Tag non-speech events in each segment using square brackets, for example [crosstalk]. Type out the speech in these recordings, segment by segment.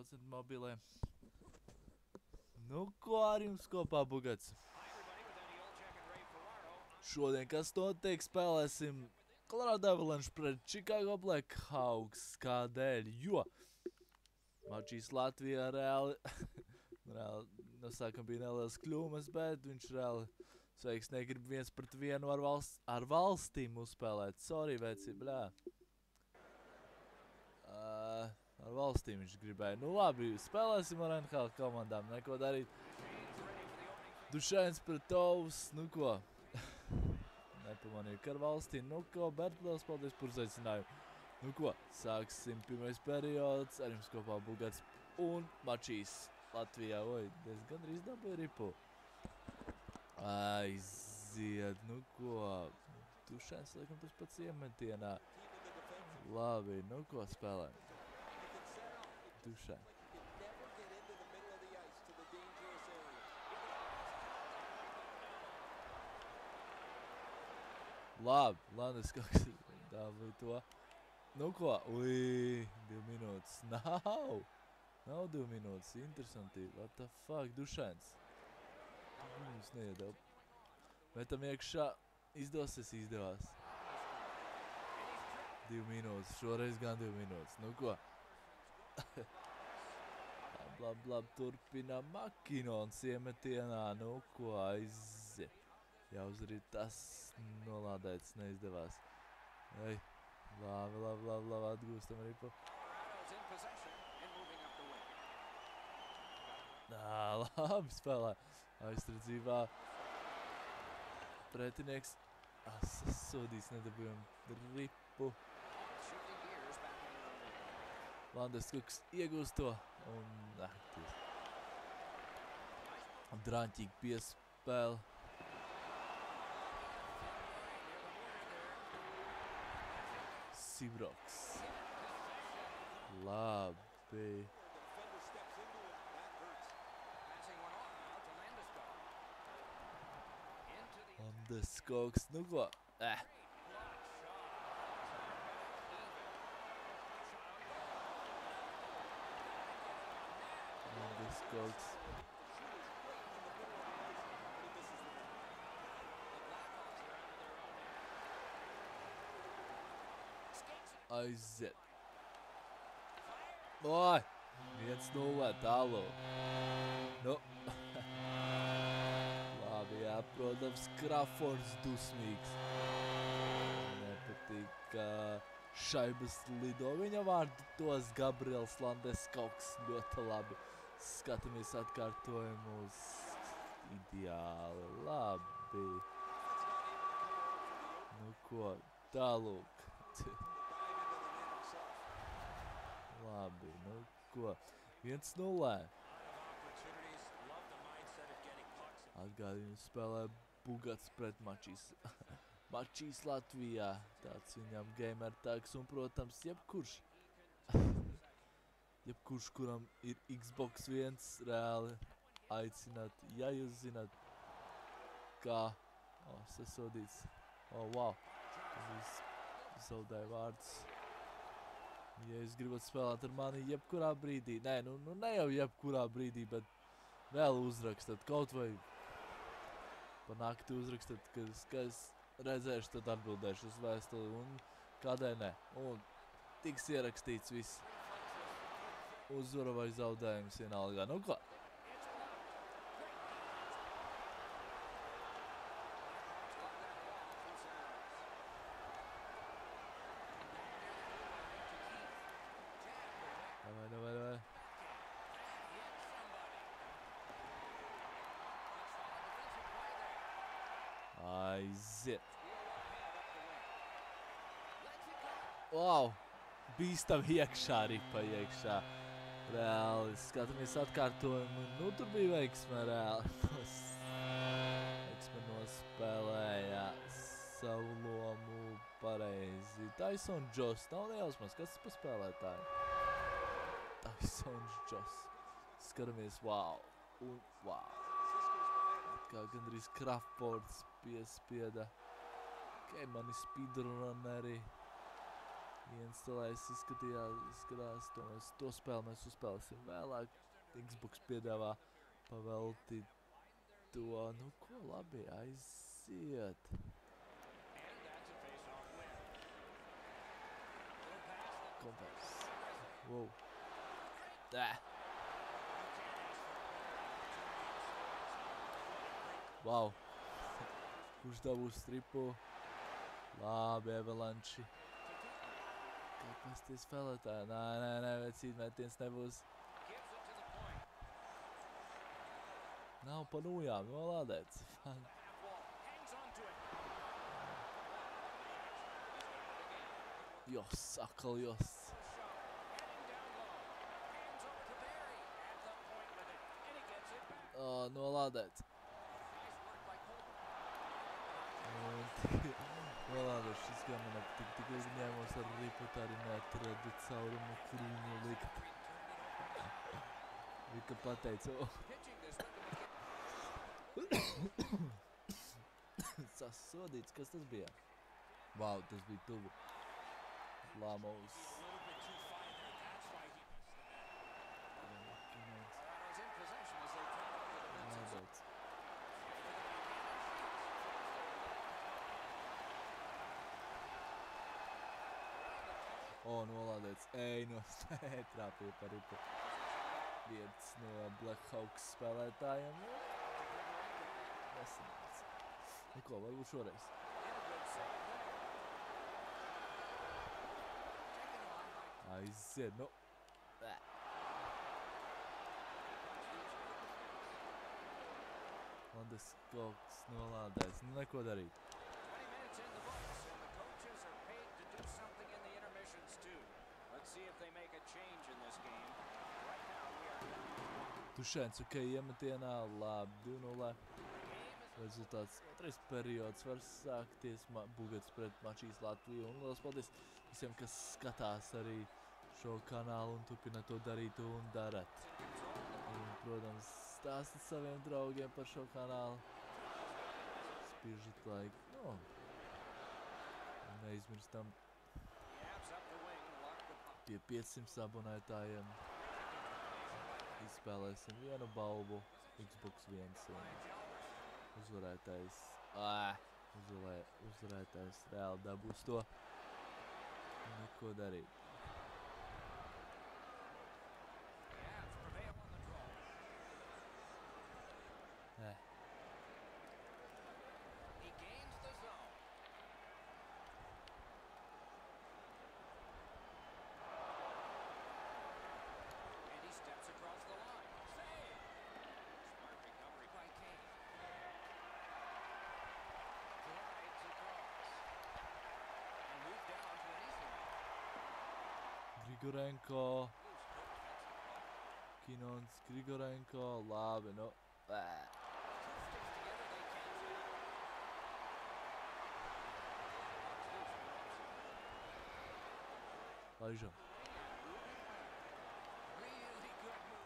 100% mobilē. Nu, ko ar jums kopā bugats? Šodien, kas notiek, spēlēsim Colorado Avalanche pret Chicago Blackhawks. Kādēļ? Jo Mačīs Latvijā reāli, [laughs] reāli no sākuma bija nelielas kļūmes, bet viņš reāli sveiks negrib viens pret vienu ar, valsts, ar valstīm uzspēlēt. Sorry, veci, bļā. Ar valstīm viņš gribēja. Nu labi, spēlēsim ar NHL komandām, neko darīt. Dušēns pret Tovs, nu ko. [laughs] Nepamanīju, ka ar valstīm, nu ko, bet liels paldies par uzaicinājumu. Nu ko, sāksim pirmais periods, ar jums kopā Bulgāts un Mačīs Latvijā. Oi, diezgan drīz dabūja ripu. Aiziet, nu ko, Dušēns, laikam, tas pats iemetienā. Labi, nu ko spēlēm? Dušēns. Labi, Landis kaut [laughs] dabūja to. Nu ko, ui, divi minūtes. [laughs] Nav! Nav divi minūtes, interesanti. What the fuck, dušēns. Mums neiedēl. Metam iekšā, izdosies, izdevās. Divi minūtes, šoreiz gan divi minūtes. Nu ko? Labi, labi, labi, turpina Makinons iemetienā. Nu ko, aiziet. Jau arī tas nolādēts neizdevās. Ei, labi, labi, labi, labi, atgūstam arī pa... Nā, labi spēlē. Aizstradzībā. Pretinieks. Sasodīs nedabījām ripu. Landes kaut kas iegūst to. Un, nē, ties. Drāņķīgi piespēle. Sibroks. Labi. Landeskoks, nu ko? Eh. Landeskoks. Aiziet. Oi! 1-0 tālu. Nu. [laughs] Labi, jā, protams, Krafords dusmīgs. Nepatīk, ka šaibas lido viņa vārdu tos Gabriels Landeskauks ļoti labi. Skatāmies atkārtojumu uz ideāli. Labi. Nu ko, tālūk. Labi, nu ko, 1-0. Atgādinu spēlē Bugats pret Mačīs. [laughs] Mačīs Latvijā. Tāds viņam gamer tags un, protams, jebkurš. Jebkurš, kuram ir Xbox 1 reāli aicināt. Ja jūs zināt, kā oh, sasodīts. Oh, wow. Es zaudēju vārdus. Ja jūs gribat spēlēt ar mani jebkurā brīdī, nē, nu, nu ne jau jebkurā brīdī, bet vēl uzrakstat kaut vai pa nakti uzrakstat, ka, ka es redzēšu, tad atbildēšu uz vēstuli un kādēļ ne. Un tiks ierakstīts viss uzvara vai zaudējums vienalga. Nu, ko? Davai, davai, davai. Aiziet. Wow! Bīstam iekšā, ripa iekšā. Reāli, skatāmies atkārtojumu. Nu, tur bija veiksme reāli. [laughs] Veiksme nospēlēja savu lomu pareizi. Tyson Joss, nav nejausmas, kas tas pa spēlētāju? Tysons Joss. Skaramies, wow! Un wow! Kā gandrīz Kraftfords piespieda. Kei mani speedrunneri. Viens celējs izskatījās, izskatās, to mēs to spēli mēs uzspēlēsim vēlāk. Xbox piedāvā paveltīt to, nu ko labi, aiziet. Kompas. Wow. Dā. Wow. [laughs] Kurš dabūs stripu? Labi, Avalanche. Kāpēc tie spēlētāji? Nē, nē, nē, vecīt metiens nebūs. Nav pa nojām nolādēts. Fan. Jos, atkal jos. Oh, nolādēts. Un [laughs] Tik tik uzņēmos ar riputu arī neatradu caurumu, kur viņu likt. Vika pateica, o, sasodīts, kas tas bija? Vau, tas bija tuvu. Lamos. Nolādēts. O, nolādēts. Ej, no [laughs] trāpīja par ripu. Viens no Black Hawks spēlētājiem. Nesanāca. Nu ko, varbūt šoreiz. Aiziet, nu. Landes kaut kas nolādēts. Nu, neko darīt. Tušēns, ok, iemetienā, labi, 2-0. Rezultāts otrais periods var sākties Bugats pret Mačīs Latviju. Un liels paldies visiem, kas skatās arī šo kanālu un turpina to darīt un darat. Un, protams, stāstat saviem draugiem par šo kanālu. Spiežat laiku. Nu, un neizmirstam pie 500 abonētājiem. Izspēlēsim vienu balvu Xbox 1 un uzvarētājs. Ā, uzvarē, uzvarētājs reāli dabūs to. Neko darīt. Grigorenko. Kinons, Grigorenko, labi, nu. Ē. Laižam.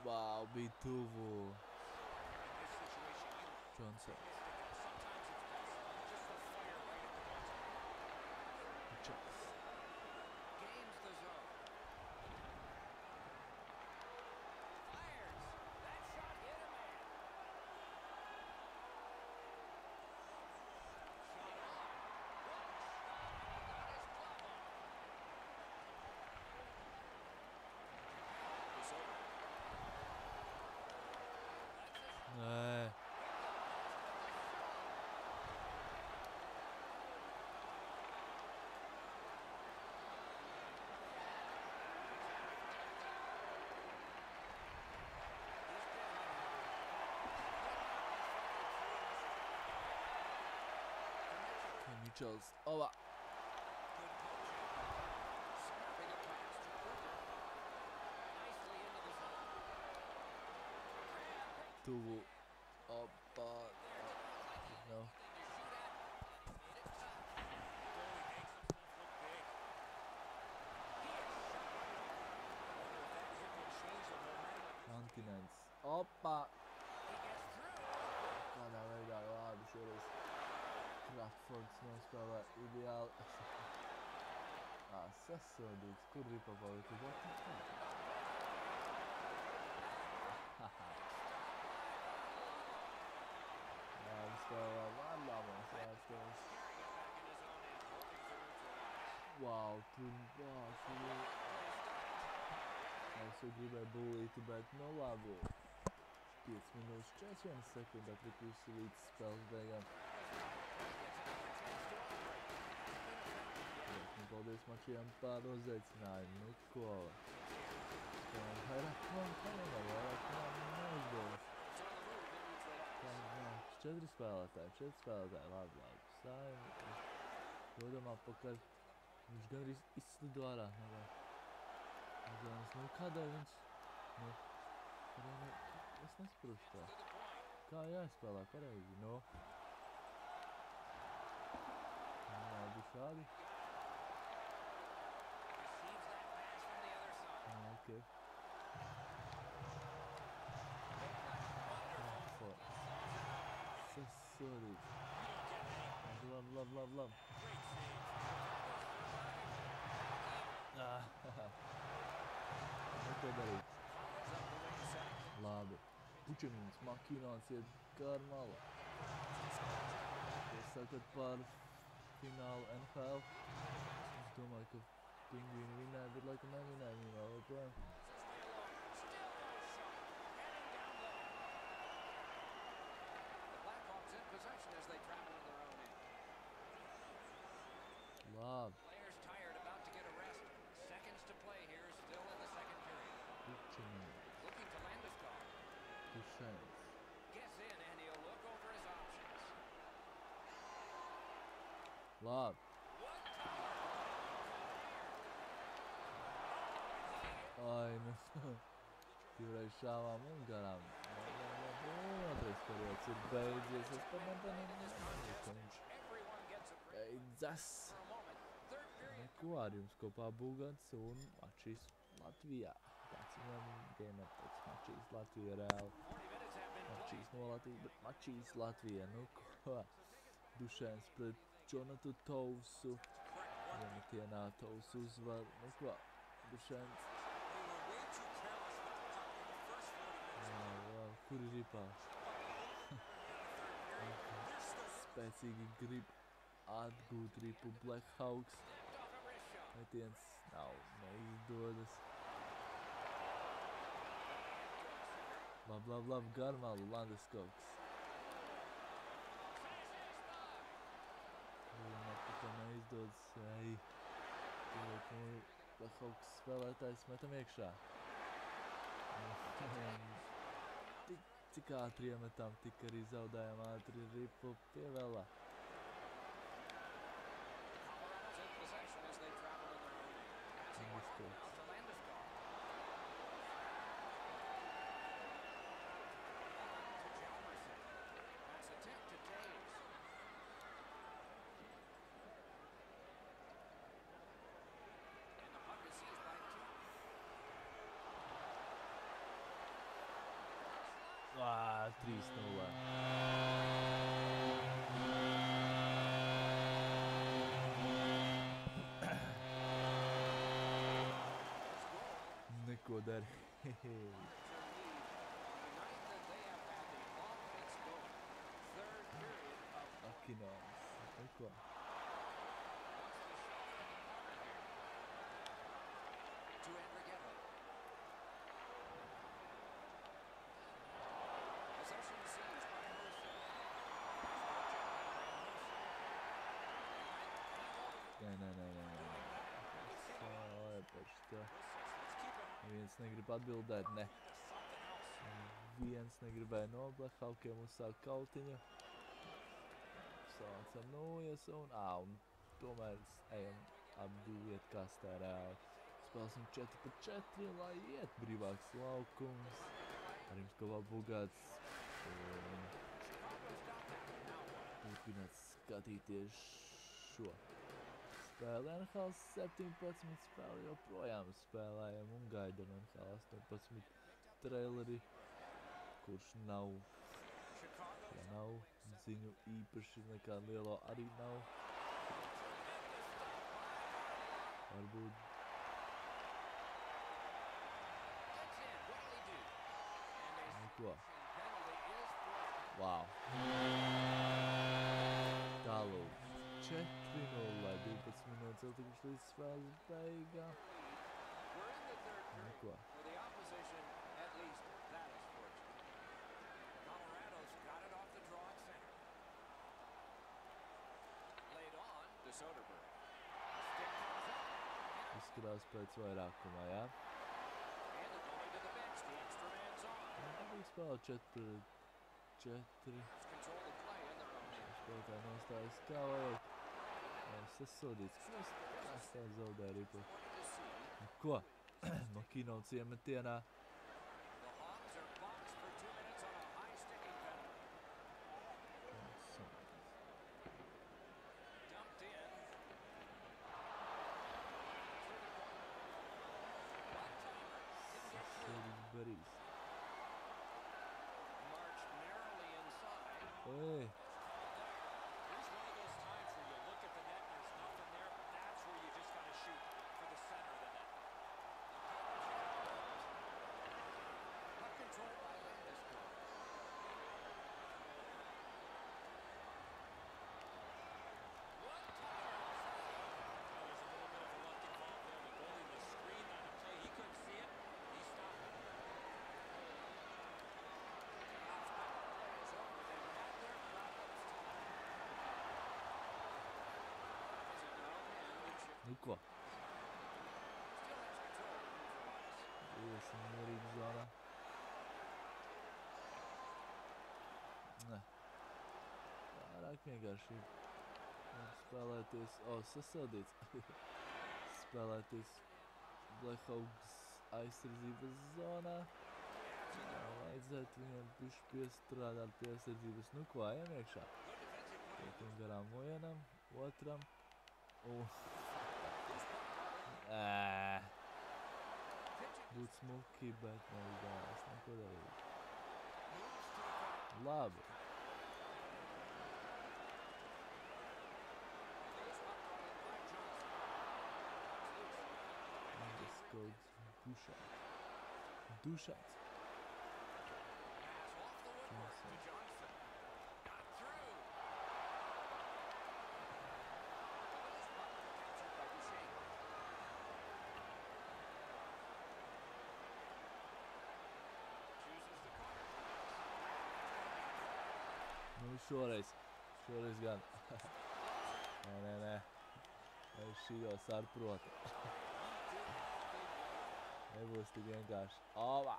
Vau, bija tuvu. Mičels. Ova. Tuvu. Opa. No. Kontinents. Opa. Šoreiz. Kraftfords nospēlē ideāli. Ā, sasodīts, kur ripa palika? What the fuck? Labi spēlē, labi, labi, jāspēlēs. Wow, tur, wow, tur. Es jau gribēju bulīti, bet nu labi. 5 minūtes 41 sekunde atlikusi līdz spēles beigām. Jā, nu, paldies mačiem par uzaicinājumu. Nu ko? Vairāk man kalendā, vairāk man jā, četri spēlētāji, četri spēlētāji, labi, labi. Sājam, dodam atpakaļ. Viņš gandrīz izslido ārā. Zēns, nu kādēļ viņš? Nu, kādēļ, es nesaprotu tā. Kā jāspēlē pareizi, nu? Nu, Labi, šādi. Sasodīts. Labi, labi, labi, labi, labi. Ah, Neko darīt. Labi. Puķemins makināts iet gar malu. Jūs sakat par finālu NFL. Es domāju, ka viņi vēl joprojām. Labi. Players tired, about to get a rest. Seconds to play here, still in the second period. Looking to. Dušens. Gets in and he'll look over his options. Ai. Divreiz šāvām un garām. Otrais periods ir beidzies. Es pat nepamanu, ka viņš Everyone gets a break beidzas. Neko ar jums kopā Bulgants un Mačīs Latvijā. Tāds viņam gamer teiks Mačīs Latvija reāli. 40 minutes have been Mačīs no Latvijas, bet Mačīs Latvija. Nu ko? Dušēns pret Jonatu Tausu. Vienatienā Tausu uzvar. Nu ko? Dušēns. Jā, jā, kur ir ripā? Spēcīgi grib atgūt ripu Black Hawks. Metiens nav neizdodas. Labi, labi, labi, garmalu Landeskoks. Viņam atpakaļ neizdodas. Ej. Tiek, nu, Black Hawks spēlētājs metam iekšā. [laughs] Tik, cik ātri iemetam, tik arī zaudējām ātri ripu pievēlā. Colorado's in Kodar. [laughs] Aqui nós. olha qual. Não, não, não, não, não. Só, é olha, pode estar. Neviens negrib atbildēt, ne. Viens negribēja no Black Hawkiem uzsākt kautiņu. Sācam nojas un, ā, un tomēr ejam ap divu iet kastē reāli. Spēlēsim 4 par 4, lai iet brīvāks laukums. Ar jums kopā Bugāts. Un turpināt skatīties šo spēlē NHL 17 spēli joprojām spēlējam un gaidam NHL 18 traileri, kurš nav, ja nav ziņu īpaši nekā lielo arī nav. Varbūt nu Neko. Wow. Tālūk. Čeh. 2-0, lai 12 minūtes ilgstoši līdz spēles beigām. Nu Neko. Izskatās pēc vairākumā, jā? Labi spēlē 4, 4. Spēlētāji nostājas kā vajag. Sasodīts. Kas kas tā zaudē arī to. Nu ko? no kinots [clears throat] iemetienā. The Hawks are boxed for ice. Iesim mierīgi zonā. Nē. Pārāk vienkārši spēlēties. O, sasodīts. [laughs] spēlēties Blehaugs aizsardzības zonā. Vajadzētu viņam bišķi piestrādāt pie aizsardzības. Nu ko, ejam iekšā. Tiekim garām vienam, otram. Un... Ē, Pitching būt smuki, bet neizdevās neko darīt. moves to the corner. Labi. Loose puck brought Nu šoreiz. Šoreiz gan. [laughs] nē, nē, nē. Es šī saprotu. [laughs] Nebūs tik vienkārši. Ova! [laughs]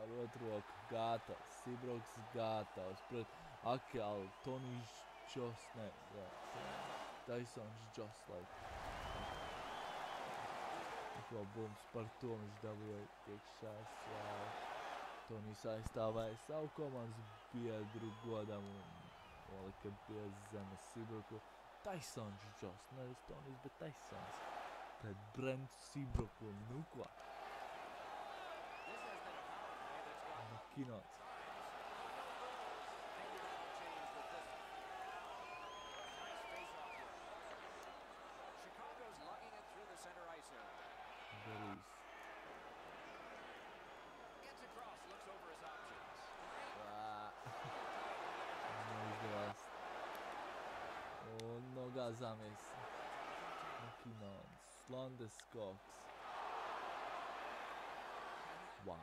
Ar otru roku gatavs. Sibroks gatavs. Pret Akjālu, Tonijs Čos. Nē, jā. Taisons Čos. Lai. Par to viņš dabūja iekšā. Slāv. Tonijs aizstāvēja savu komandas biedru godam un nolika pie zemes Sibroku. Taisons Čos. Nevis Tonijs, bet Taisons. Pret Brentu Sibroku. Nu ko? This Olga Zames. Makinon. Slon the Scots. Wow.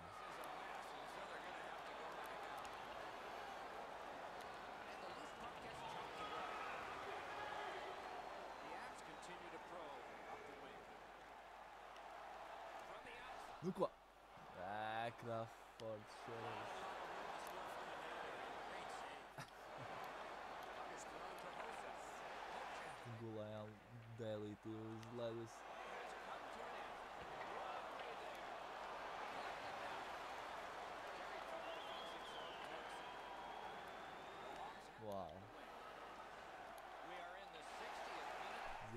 Look what. Ah, Crawford shows. In the 60th minute.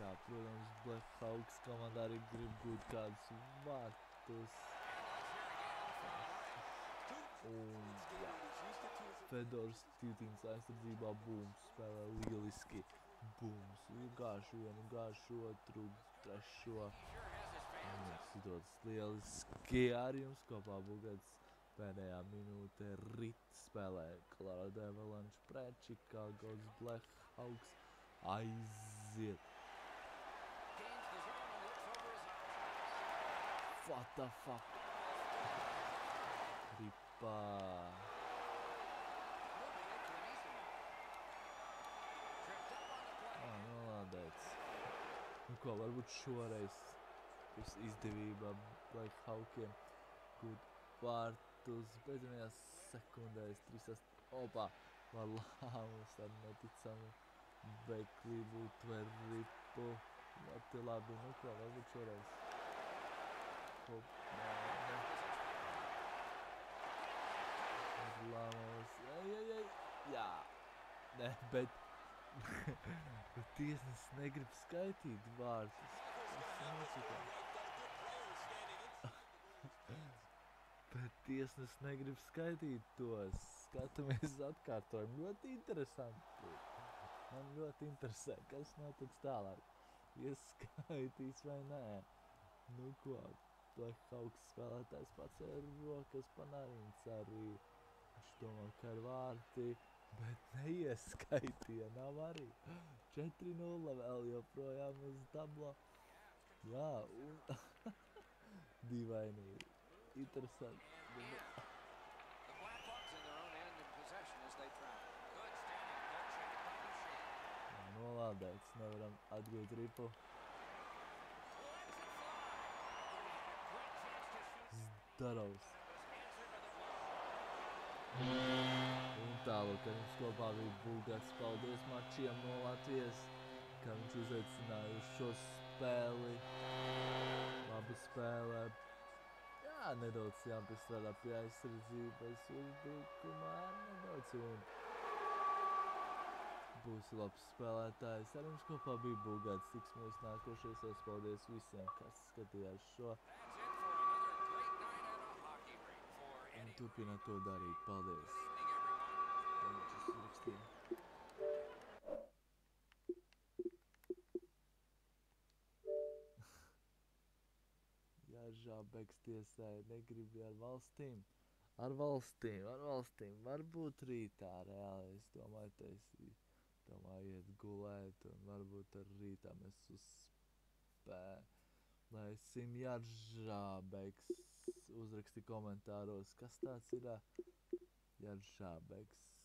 Jā, protams, Blackhawks komanda arī grib gūt kādus vārtus. Un Fedors Tītins aizsardzībā būms spēlē lieliski. Būms, gāž vienu, gāž otru, trešo. Situācijas lieliski ar jums kopā Bugats. Pēdējā minūte rit spēlē Colorado Avalanche pret Chicago's Blackhawks. Aiziet! What the fuck? Ripā. Ko, varbūt šoreiz būs izdevība Blackhawkiem gūt vārtus beidzamajās sekundēs. 3 Opa! Var lāmus ar neticamu beklību, tver ripu. Ļoti labi, nu ko, varbūt šoreiz. Nē. Lāmus, ej, ej, ej. Jā. Nē, bet Bet [laughs] tiesnesis negrib skaitīt vārdus. [laughs] Bet tiesnesis negrib skaitīt tos. Skatāmies atkārtojumu. Ļoti interesanti. Man ļoti interesē, kas notiks tālāk. Ieskaitīs vai nē. Nu ko, Blackhawks spēlētājs pats ar rokas panārīns arī. Viņš domā, ka ir vārti. Bet neieskaitīja, nav arī 4-0 vēl joprojām uz tablo. Jā, un [laughs] dīvaini, interesanti. Nolādēts, nevaram atgūt ripu. Shoot. Zdarovs. Was answered by the block. Un tālāk, ka jums kopā bija Bulgārs. Paldies mačiem no Latvijas, ka viņš uzaicināja uz šo spēli. Labi spēlē. Jā, nedaudz jāpiestrādā pie aizsardzības uzbrukumā. Nedaudz un būs labs spēlētājs. Ar jums kopā bija Bulgārs. Tiksimies nākošais. Paldies visiem, kas skatījās šo. That's it for another everyone. Viņš uzrakstīja. [laughs] Jā, žābeks tiesāja, negribi ar valstīm. Ar valstīm, ar valstīm. Varbūt rītā reāli, es domāju, taisīt. Domāju, iet gulēt un varbūt ar rītā mēs uzspēlēsim. Jā, žābeks uzraksti komentāros, kas tāds ir. Jā,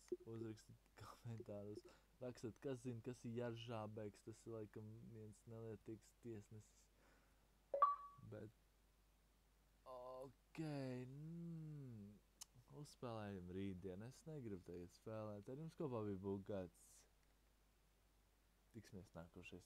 žābeks uzrakstiet komentāros. Rakstat, kas zina, kas ir Jāržābeks. Tas ir laikam viens nelietīgs tiesnesis. Bet. Ok. Mm, uzspēlējam rītdien. Es negribu tagad spēlēt. Ar jums kopā bija Bulgāts. Tiksimies nākošais.